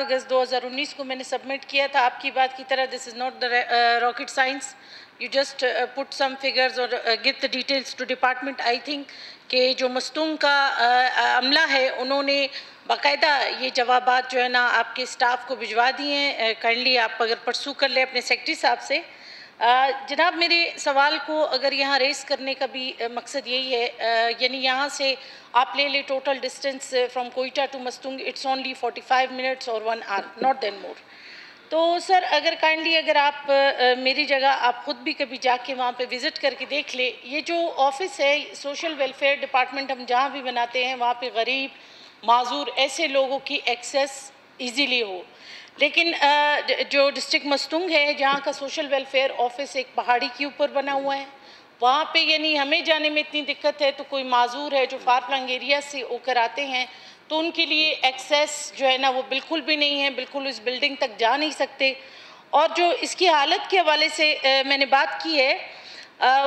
सात अगस्त 2019 को मैंने सबमिट किया था। आपकी बात की तरह this is not the rocket science you just put some figures और give the details to department I think कि जो मस्तूम का uh, अमला है उन्होंने बाकायदा ये जवाब जो है ना आपके स्टाफ को भिजवा दिए हैं। काइंडली आप अगर परसू कर लें अपने सेक्रेटरी साहब से। जनाब, मेरे सवाल को अगर यहाँ रेस करने का भी मकसद यही है यानी यहाँ से आप ले ले total distance from Quetta to Mastung it's only 45 minutes और one hour not then more तो सर, अगर काइंडली अगर आप मेरी जगह आप ख़ुद भी कभी जाके वहाँ पे विज़िट करके देख ले, ये जो ऑफ़िस है सोशल वेलफेयर डिपार्टमेंट हम जहाँ भी बनाते हैं, वहाँ पे गरीब, माजूर, ऐसे लोगों की एक्सेस ईजीली हो। लेकिन जो डिस्ट्रिक्ट मस्तुंग है जहाँ का सोशल वेलफेयर ऑफ़िस एक पहाड़ी के ऊपर बना हुआ है वहाँ पे यानी हमें जाने में इतनी दिक्कत है तो कोई माजूर है जो फार फ्लंग एरिया से होकर आते हैं तो उनके लिए एक्सेस जो है ना वो बिल्कुल भी नहीं है बिल्कुल इस बिल्डिंग तक जा नहीं सकते। और जो इसकी हालत के हवाले से आ, मैंने बात की है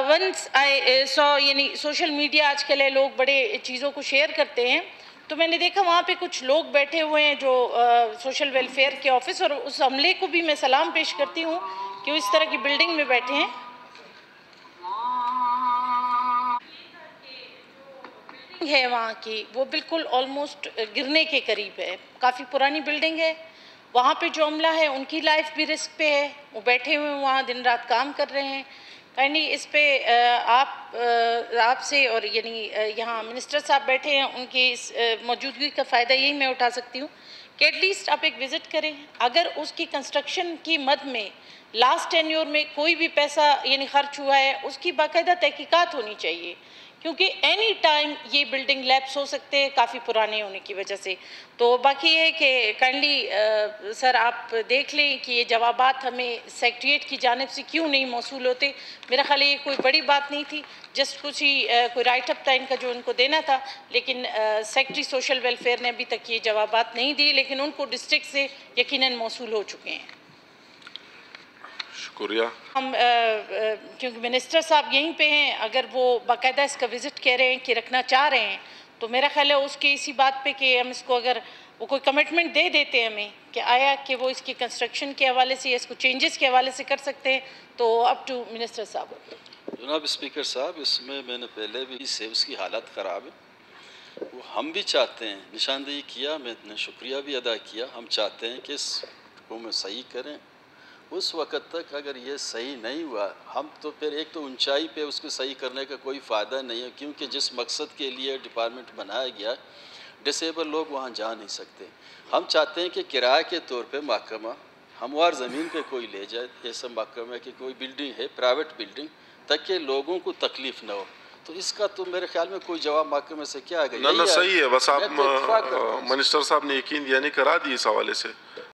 वंस आई सो यानी सोशल मीडिया आजकल है लोग बड़े चीज़ों को शेयर करते हैं तो मैंने देखा वहाँ पे कुछ लोग बैठे हुए हैं जो आ, सोशल वेलफेयर के ऑफ़िस और उस हमले को भी मैं सलाम पेश करती हूँ कि वो इस तरह की बिल्डिंग में बैठे हैं। है वहाँ की वो बिल्कुल ऑलमोस्ट गिरने के करीब है। काफ़ी पुरानी बिल्डिंग है। वहाँ पे जो अमला है उनकी लाइफ भी रिस्क पे है। वो बैठे हुए हैं वहाँ दिन रात काम कर रहे हैं। यानी इस पर आप आपसे और यानी यहाँ मिनिस्टर साहब बैठे हैं, उनकी इस मौजूदगी का फ़ायदा यही मैं उठा सकती हूँ कि एटलीस्ट आप एक विज़िट करें। अगर उसकी कंस्ट्रक्शन की मद में लास्ट टेन्योर में कोई भी पैसा यानी खर्च हुआ है, उसकी बाकायदा तहकीकात होनी चाहिए। क्योंकि एनी टाइम ये बिल्डिंग लैब्स हो सकते हैं, काफ़ी पुराने होने की वजह से। तो बाकी है कि काइंडली सर आप देख लें कि ये जवाब हमें सेक्रेटरीट की जानब से क्यों नहीं मौसू होते। मेरा ख्याल ये कोई बड़ी बात नहीं थी। जस्ट कुछ ही कोई राइटअप था इनका जो उनको देना था। लेकिन सेक्रेटरी सोशल वेलफेयर ने अभी तक ये जवाब नहीं दिए लेकिन उनको डिस्ट्रिक्ट से यकीन मौसू हो चुके हैं। शुक्रिया। हम क्योंकि मिनिस्टर साहब यहीं पे हैं अगर वो बाकायदा इसका विज़िट कह रहे हैं कि रखना चाह रहे हैं तो मेरा ख्याल है उसके इसी बात पे कि हम इसको अगर वो कोई कमिटमेंट दे देते हैं हमें कि आया कि वो इसकी कंस्ट्रक्शन के हवाले से या इसको चेंजेस के हवाले से कर सकते हैं तो अप टू मिनिस्टर साहब। जनाब स्पीकर साहब इसमें मैंने पहले भी से उसकी हालत ख़राब है। वो हम भी चाहते हैं निशानदेही किया मैंने शुक्रिया भी अदा किया। हम चाहते हैं कि इसको में सही करें उस वक़्त तक अगर ये सही नहीं हुआ हम तो फिर एक तो ऊंचाई पे उसको सही करने का कोई फ़ायदा नहीं है क्योंकि जिस मकसद के लिए डिपार्टमेंट बनाया गया डिसेबल लोग वहाँ जा नहीं सकते। हम चाहते हैं कि किराए के तौर पे महकमा हमवार ज़मीन पे कोई ले जाए ऐसा महकमा कि कोई बिल्डिंग है प्राइवेट बिल्डिंग ताकि लोगों को तकलीफ़ ना हो। तो इसका तो मेरे ख्याल में कोई जवाब महकमे से क्या आ गया? ना ना सही है बस आप मिनिस्टर साहब ने यकीन यानी करा दी इस हवाले से।